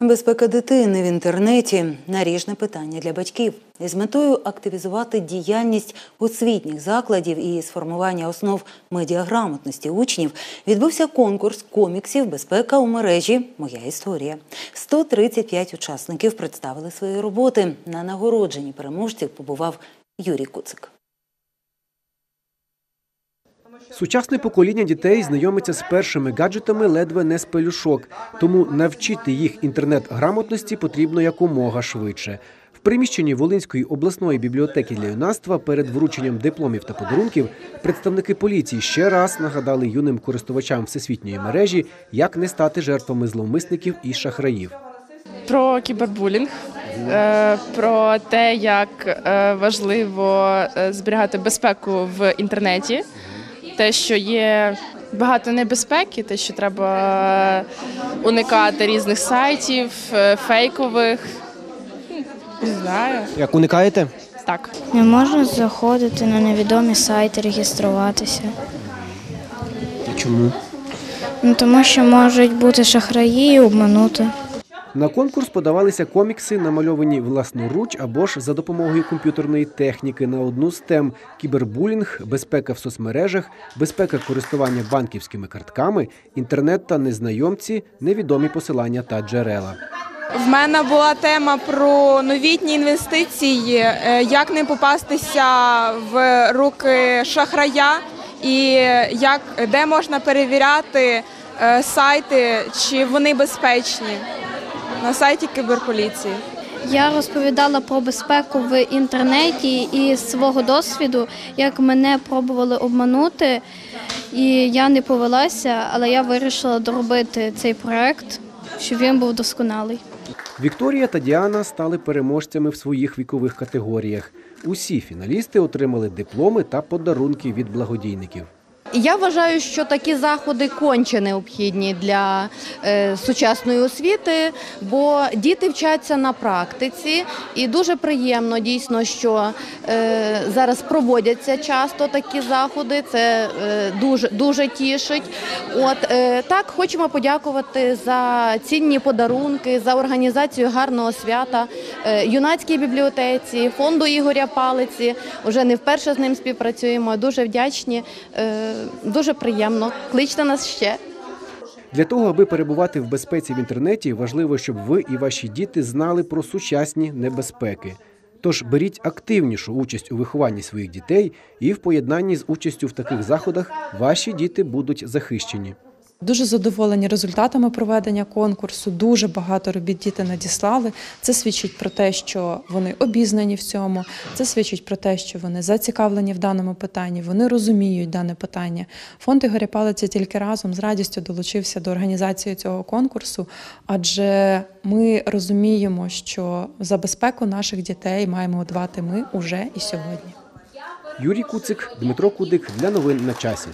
Безпека дитини в інтернеті наріжне питання для батьків. Із метою активізувати діяльність освітніх закладів і сформування основ медіаграмотності учнів відбувся конкурс коміксів Безпека у мережі Моя історія. 135 учасників представили свої роботи. На нагородженні переможців побував Юрій Куцик. Сучасне покоління дітей знайомиться з першими гаджетами ледве не з пелюшок, тому навчити їх інтернет-грамотності потрібно якомога швидше. В приміщенні Волинської обласної бібліотеки для юнацтва перед врученням дипломів та подарунків представники поліції ще раз нагадали юним користувачам всесвітньої мережі, як не стати жертвами зловмисників і шахраїв. Про кібербулінг, е, про те, як е, важливо е, зберігати безпеку в інтернеті, те, що є багато небезпеки, те, що треба уникати різних сайтів, е, фейкових. Не знаю. Як уникаєте? Так. Не можна заходити на невідомі сайти, реєструватися. Чому? Ну, тому що можуть бути шахраї і обманути. На конкурс подавалися комікси, намальовані власноруч або ж за допомогою комп'ютерної техніки на одну з тем кібербулінг, безпека в соцмережах, безпека користування банківськими картками, інтернет та незнайомці, невідомі посилання та джерела. В мене була тема про новітні інвестиції, е, як не попастися в руки шахрая, і як де можна перевіряти е, сайти, чи вони безпечні на сайті кіберполіції. Я розповідала про безпеку в інтернеті і з свого досвіду, як мене пробували обманути, і я не повелася, але я вирішила доробити цей проект, щоб він був досконалий. Вікторія та Діана стали переможцями в своїх вікових категоріях. Усі фіналісти отримали дипломи та подарунки від благодійників. Я вважаю, що такі заходи конче необхідні для е, сучасної освіти, бо діти вчаться на практиці, і дуже приємно дійсно, що е, зараз проводяться часто такі заходи. Це е, дуже дуже тішить. От так хочемо подякувати за цінні подарунки, за організацію гарного свята юнацькій бібліотеці, фонду Ігоря Палиці. Уже не вперше з ним співпрацюємо. Дуже вдячні. Дуже приємно. Кличте нас ще. Для того, аби перебувати в безпеці в інтернеті, важливо, щоб ви і ваші діти знали про сучасні небезпеки. Тож беріть активнішу участь у вихованні своїх дітей, і в поєднанні з участю в таких заходах ваші діти будуть захищені. Дуже задоволені результатами проведення конкурсу. Дуже багато робіт діти надіслали. Це свідчить про те, що вони обізнані в цьому. Це свідчить про те, що вони зацікавлені в даному питанні, вони розуміють дане питання. Фонд Ігоря Палиця тільки разом з радістю долучився до організації цього конкурсу, адже ми розуміємо, що за безпеку наших дітей маємо дбати ми уже і сьогодні. Юрій Куцик, Дмитро Кудик для новин на часі.